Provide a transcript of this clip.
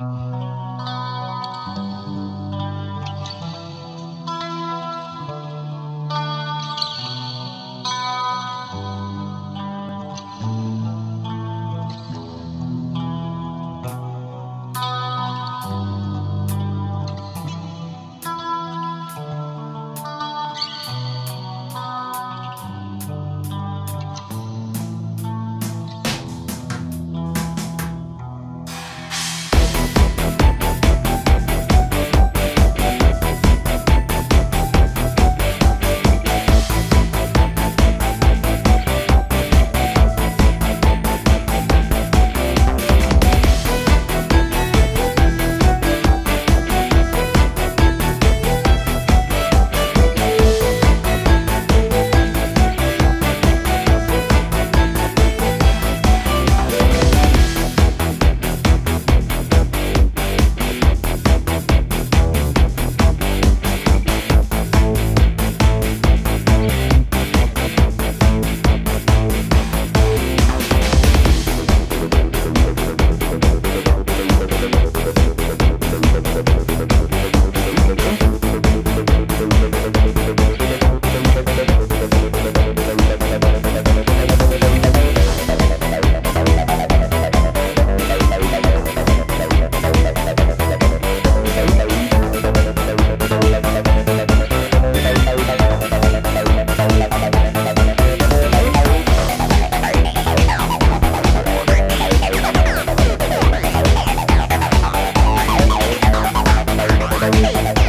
Uh, Bye.